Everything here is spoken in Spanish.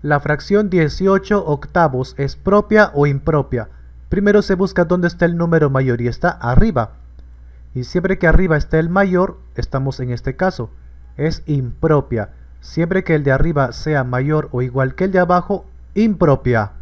La fracción 18 octavos es propia o impropia. Primero se busca dónde está el número mayor y está arriba. Y siempre que arriba esté el mayor, estamos en este caso. Es impropia. Siempre que el de arriba sea mayor o igual que el de abajo, impropia.